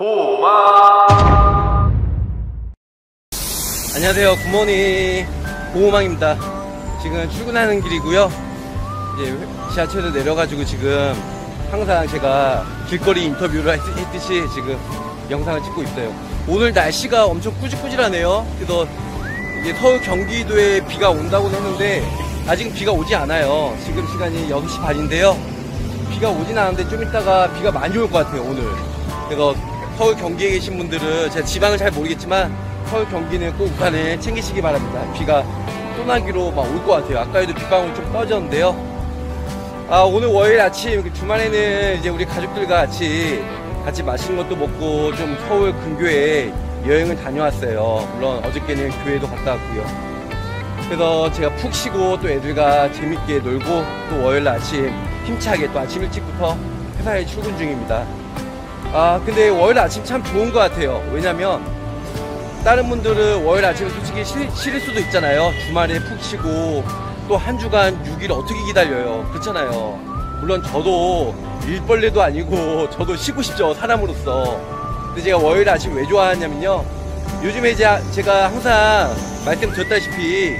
보마 안녕하세요. 굿모닝. 보호망입니다. 지금 출근하는 길이고요. 이제 지하철에서 내려가지고 지금 항상 제가 길거리 인터뷰를 했- 했듯이 지금 영상을 찍고 있어요. 오늘 날씨가 엄청 꾸질꾸질하네요. 그래서 이제 서울 경기도에 비가 온다고는 했는데 아직은 비가 오지 않아요. 지금 시간이 6시 반인데요. 비가 오진 않았는데 좀 이따가 비가 많이 올 것 같아요, 오늘. 그래서 서울 경기에 계신 분들은 제가 지방을 잘 모르겠지만 서울 경기는 꼭 우산을 챙기시기 바랍니다. 비가 소나기로 막 올 것 같아요. 아까에도 빗방울 좀 떨어졌는데요. 아, 오늘 월요일 아침 주말에는 이제 우리 가족들과 같이 같이 맛있는 것도 먹고 좀 서울 근교에 여행을 다녀왔어요. 물론 어저께는 교회도 갔다 왔고요. 그래서 제가 푹 쉬고 또 애들과 재밌게 놀고 또 월요일 아침 힘차게 또 아침 일찍부터 회사에 출근 중입니다. 아 근데 월요일 아침 참 좋은 것 같아요. 왜냐면 다른 분들은 월요일 아침에 솔직히 싫, 싫을 수도 있잖아요. 주말에 푹 쉬고 또 한 주간 6일 어떻게 기다려요. 그렇잖아요. 물론 저도 일벌레도 아니고 저도 쉬고 싶죠. 사람으로서. 근데 제가 월요일 아침 왜 좋아하냐면요. 요즘에 제- 제가 항상 말씀드렸다시피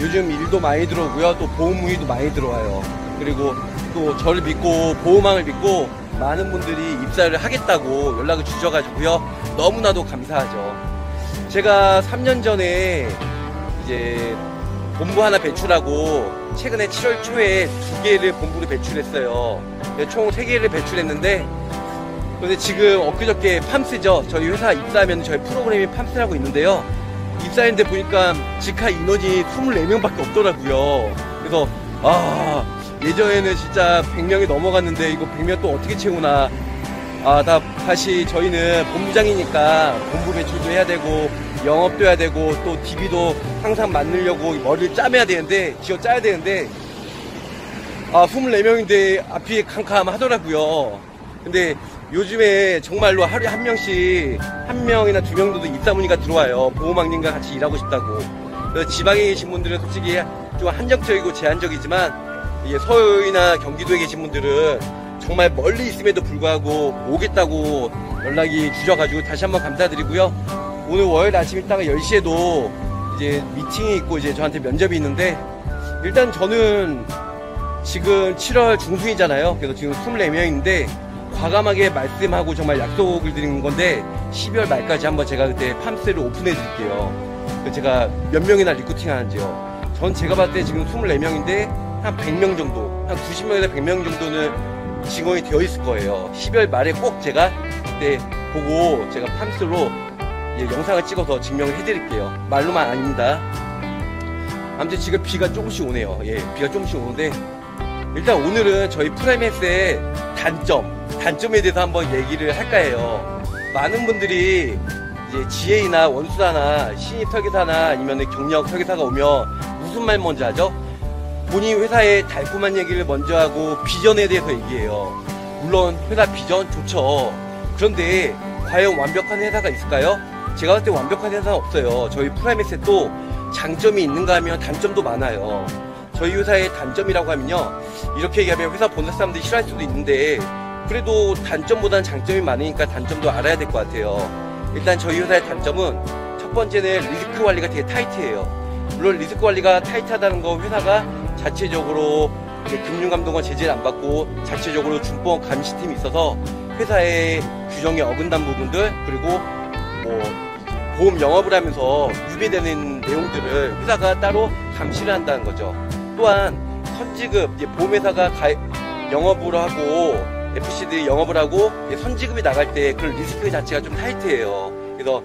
요즘 일도 많이 들어오고요. 또 보험 문의도 많이 들어와요. 그리고 또 저를 믿고 보호망을 믿고 많은 분들이 입사를 하겠다고 연락을 주셔가지고요. 너무나도 감사하죠. 제가 3년 전에 이제 본부 하나 배출하고 최근에 7월 초에 두 개를 본부로 배출했어요. 총 세 개를 배출했는데 근데 지금 엊그저께 팜스죠. 저희 회사 입사하면 저희 프로그램이 팜스라고 있는데요. 입사했는데 보니까 직하 인원이 24명밖에 없더라고요. 그래서 아 예전에는 진짜 100명이 넘어갔는데 이거 100명 또 어떻게 채우나 아, 다, 다시 저희는 본부장이니까 본부 배출도 해야 되고, 영업도 해야 되고, 또 DB도 항상 만들려고 머리를 짜매야 되는데, 쥐어 짜야 되는데, 아, 24명인데 앞이 캄캄하더라고요. 근데 요즘에 정말로 하루에 한 명씩, 한 명이나 두 명도 입사 문의가 들어와요. 보호망님과 같이 일하고 싶다고. 지방에 계신 분들은 솔직히 좀 한정적이고 제한적이지만, 이게 서울이나 경기도에 계신 분들은 정말 멀리 있음에도 불구하고 오겠다고 연락이 주셔가지고 다시 한번 감사드리고요. 오늘 월요일 아침 이따가 10시에도 이제 미팅이 있고 이제 저한테 면접이 있는데 일단 저는 지금 7월 중순이잖아요. 그래서 지금 24명인데 과감하게 말씀하고 정말 약속을 드리는 건데 12월 말까지 한번 제가 그때 팜스를 오픈해 드릴게요. 그래서 제가 몇 명이나 리크팅 하는지요. 전 제가 봤을 때 지금 24명인데 한 100명 정도, 한 90명에서 100명 정도는 직원이 되어 있을 거예요. 12월 말에 꼭 제가 그때 보고 제가 팜스로 예, 영상을 찍어서 증명을 해드릴게요. 말로만 아닙니다. 아무튼 지금 비가 조금씩 오네요. 예, 비가 조금씩 오는데 일단 오늘은 저희 프라임에셋의 단점, 단점에 대해서 한번 얘기를 할까 해요. 많은 분들이 이제 GA나 원수사나 신입 설계사나 아니면 경력 설계사가 오면 무슨 말 먼저 하죠? 본인 회사의 달콤한 얘기를 먼저 하고 비전에 대해서 얘기해요. 물론 회사 비전 좋죠. 그런데 과연 완벽한 회사가 있을까요? 제가 봤을 때 완벽한 회사는 없어요. 저희 프라임에셋에 또 장점이 있는가 하면 단점도 많아요. 저희 회사의 단점이라고 하면요. 이렇게 얘기하면 회사 보는 사람들이 싫어할 수도 있는데 그래도 단점보다는 장점이 많으니까 단점도 알아야 될 것 같아요. 일단 저희 회사의 단점은 첫 번째는 리스크 관리가 되게 타이트해요. 물론 리스크 관리가 타이트하다는 거 회사가 자체적으로 금융감독원 제재를 안 받고 자체적으로 준법 감시팀이 있어서 회사의 규정에 어긋난 부분들 그리고 뭐 보험 영업을 하면서 위배되는 내용들을 회사가 따로 감시를 한다는 거죠. 또한 선지급 보험회사가 가- 영업을 하고 FC들이 영업을 하고 선지급이 나갈 때 그런 리스크 자체가 좀 타이트해요. 그래서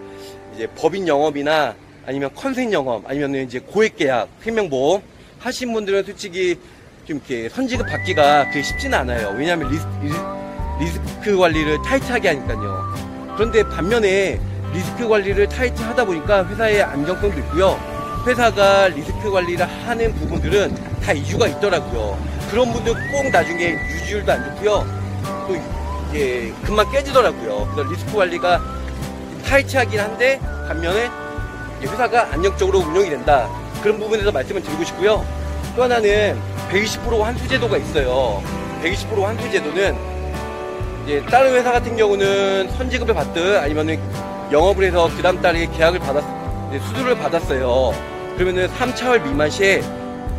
이제 법인 영업이나 아니면 컨센 영업 아니면 이제 고액 계약 생명보험 하신 분들은 솔직히 좀 이렇게 선지급 받기가 그게 쉽지는 않아요. 왜냐하면 리스, 리스크 관리를 타이트하게 하니까요. 그런데 반면에 리스크 관리를 타이트 하다 보니까 회사의 안정성도 있고요. 회사가 리스크 관리를 하는 부분들은 다 이유가 있더라고요. 그런 분들 꼭 나중에 유지율도 안 좋고요. 또 이게 금방 깨지더라고요. 그래서 리스크 관리가 타이트하긴 한데 반면에 회사가 안정적으로 운영이 된다. 그런 부분에서 말씀을 드리고 싶고요. 또 하나는 120% 환수 제도가 있어요. 120% 환수 제도는 이제 다른 회사 같은 경우는 선지급을 받든 아니면은 영업을 해서 그 다음 달에 계약을 받았, 수주를 받았어요. 그러면은 3차월 미만 시에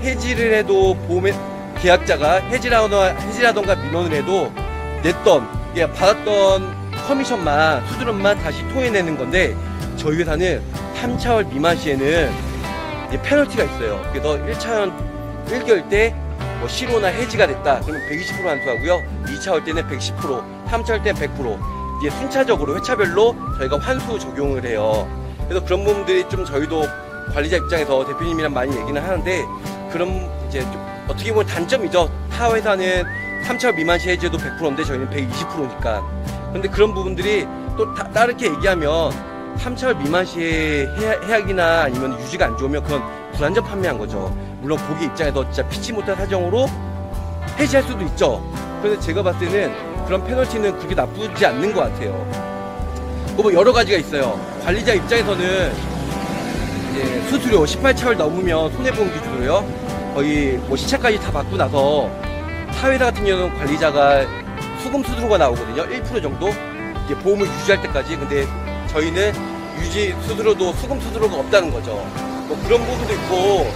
해지를 해도 보험에 계약자가 해지라던가, 해지라던가 민원을 해도 냈던, 예, 받았던 커미션만, 수수료만 다시 토해내는 건데 저희 회사는 3차월 미만 시에는 이제 페널티가 있어요. 그래서 1차원 1개월 때뭐 실효나 해지가 됐다. 그러면 120% 환수하고요. 2차월 때는 110%, 3차월 때는 100%. 이제 순차적으로 회차별로 저희가 환수 적용을 해요. 그래서 그런 부분들이 좀 저희도 관리자 입장에서 대표님이랑 많이 얘기는 하는데 그럼 이제 좀 어떻게 보면 단점이죠. 타 회사는 3차월 미만 시 해제도 100%인데 저희는 120%니까. 근데 그런 부분들이 또 다, 다르게 얘기하면 3차월 미만 시에 해약, 해약이나 아니면 유지가 안 좋으면 그건 불안전 판매한 거죠. 물론 고객 입장에서 진짜 피치 못한 사정으로 해지할 수도 있죠. 그래서 제가 봤을 때는 그런 페널티는 그렇게 나쁘지 않는 것 같아요. 뭐 여러 가지가 있어요. 관리자 입장에서는 이제 수수료 18차월 넘으면 손해보험 기준으로요. 거의 뭐 시차까지 다 받고 나서 사회사 같은 경우는 관리자가 수금 수수료가 나오거든요. 1% 정도. 이제 보험을 유지할 때까지. 근데 저희는 유지 수수료도 수금 수수료가 없다는 거죠. 뭐 그런 부분도 있고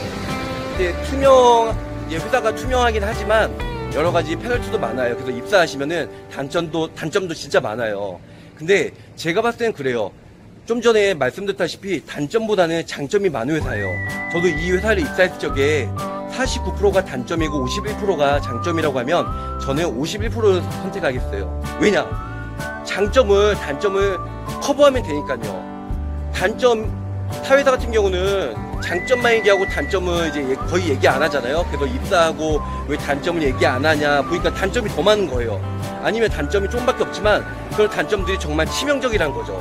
이제 투명 이제 회사가 투명하긴 하지만 여러 가지 페널티도 많아요. 그래서 입사하시면은 단점도 단점도 진짜 많아요. 근데 제가 봤을 땐 그래요. 좀 전에 말씀드렸다시피 단점보다는 장점이 많은 회사예요. 저도 이 회사를 입사했을 적에 49%가 단점이고 51%가 장점이라고 하면 저는 51%를 선택하겠어요. 왜냐? 장점을 단점을 커버하면 되니까요. 단점 타회사 같은 경우는 장점만 얘기하고 단점은 이제 예- 거의 얘기 안 하잖아요. 그래서 입사하고 왜 단점을 얘기 안 하냐 보니까 단점이 더 많은 거예요. 아니면 단점이 조금밖에 없지만 그런 단점들이 정말 치명적이란 거죠.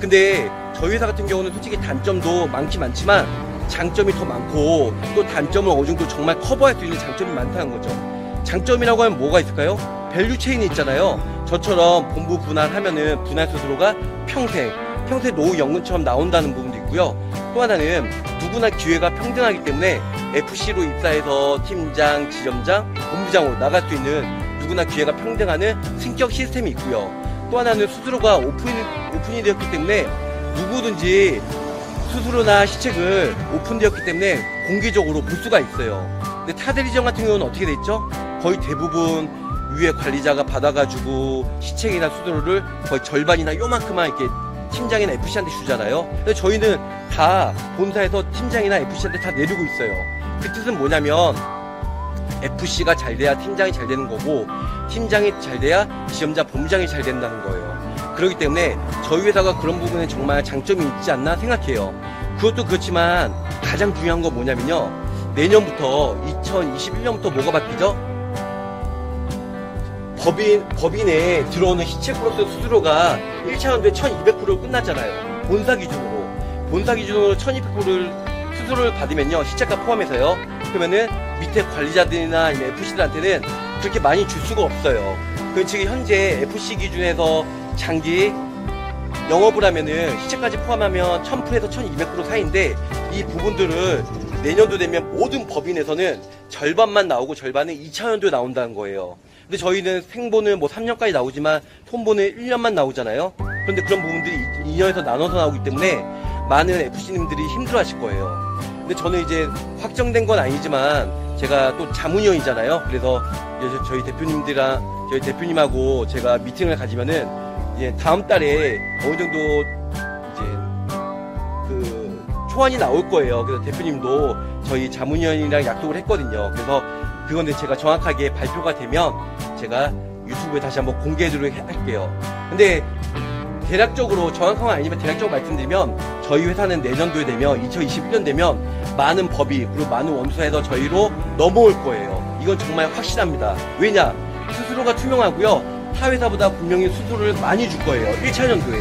근데 저희 회사 같은 경우는 솔직히 단점도 많긴 많지만 장점이 더 많고 또 단점을 어느 정도 정말 커버할 수 있는 장점이 많다는 거죠. 장점이라고 하면 뭐가 있을까요? value chain이 있잖아요. 저처럼 본부 분할하면은 분할 수수료가 평생, 평생 노후 연금처럼 나온다는 부분도 있고요. 또 하나는 누구나 기회가 평등하기 때문에 FC로 입사해서 팀장, 지점장, 본부장으로 나갈 수 있는 누구나 기회가 평등하는 승격 시스템이 있고요. 또 하나는 수수료가 오픈, 오픈이 되었기 때문에 누구든지 수수료나 시책을 오픈되었기 때문에 공개적으로 볼 수가 있어요. 근데 타대리점 같은 경우는 어떻게 돼 있죠? 거의 대부분 위에 관리자가 받아가지고 시책이나 수수료를 거의 절반이나 요만큼만 이렇게 팀장이나 FC한테 주잖아요. 근데 저희는 다 본사에서 팀장이나 FC한테 다 내리고 있어요. 그 뜻은 뭐냐면 FC가 잘 돼야 팀장이 잘 되는 거고 팀장이 잘 돼야 지점장 본부장이 잘 된다는 거예요. 그렇기 때문에 저희 회사가 그런 부분에 정말 장점이 있지 않나 생각해요. 그것도 그렇지만 가장 중요한 건 뭐냐면요. 내년부터 2021년부터 뭐가 바뀌죠? 법인, 법인에 들어오는 시체 플러스 수수료가 1차원대 1200%로 끝났잖아요. 본사 기준으로. 본사 기준으로 1200%를 수수료를 받으면요. 시체가 포함해서요. 그러면은 밑에 관리자들이나 FC들한테는 그렇게 많이 줄 수가 없어요. 그 지금 현재 FC 기준에서 장기 영업을 하면은 시체까지 포함하면 1000%에서 1200% 사이인데 이 부분들을 내년도 되면 모든 법인에서는 절반만 나오고 절반은 2차원도에 나온다는 거예요. 근데 저희는 생보는 뭐 3년까지 나오지만 손보는 1년만 나오잖아요. 그런데 그런 부분들이 2년에서 나눠서 나오기 때문에 많은 FC님들이 힘들어 하실 거예요. 근데 저는 이제 확정된 건 아니지만 제가 또 자문위원이잖아요. 그래서 저희 대표님들이랑 저희 대표님하고 제가 미팅을 가지면은 이제 다음 달에 어느 정도 이제 그 초안이 나올 거예요. 그래서 대표님도 저희 자문위원이랑 약속을 했거든요. 그래서 그건데 제가 정확하게 발표가 되면 제가 유튜브에 다시 한번 공개해드리도록 할게요. 근데 대략적으로 정확한 건 아니지만 대략적으로 말씀드리면 저희 회사는 내년도에 되면 2021년 되면 많은 법이 그리고 많은 원수에서 저희로 넘어올 거예요. 이건 정말 확실합니다. 왜냐? 수수료가 투명하고요. 타 회사보다 분명히 수수료를 많이 줄 거예요. 1차 년도에.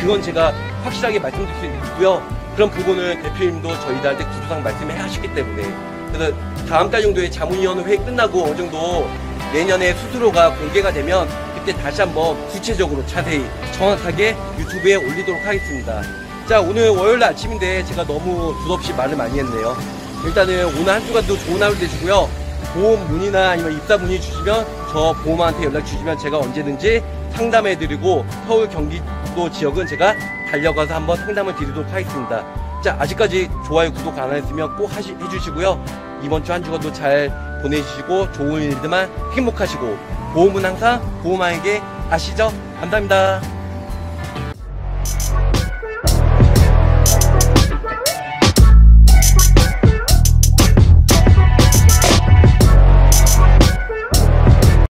그건 제가 확실하게 말씀드릴 수 있고요. 그런 부분은 대표님도 저희들한테 구조상 말씀해 하시기 때문에. 그래서 다음 달 정도에 자문위원 회의 끝나고 어느 정도 내년에 수수료가 공개가 되면 그때 다시 한번 구체적으로 자세히 정확하게 유튜브에 올리도록 하겠습니다. 자, 오늘 월요일 아침인데 제가 너무 두없이 말을 많이 했네요. 일단은 오늘 한 주간도 좋은 하루 되시고요. 보험 문의나 아니면 입사 문의 주시면 저 보험한테 연락 주시면 제가 언제든지 상담해드리고 서울 경기도 지역은 제가 달려가서 한번 상담을 드리도록 하겠습니다. 자 아직까지 좋아요 구독 안 하셨으면 꼭 하시, 해주시고요. 이번 주 한 주간도 잘 보내주시고 좋은 일들만 행복하시고 보험은 항상 보험왕에게 아시죠? 감사합니다.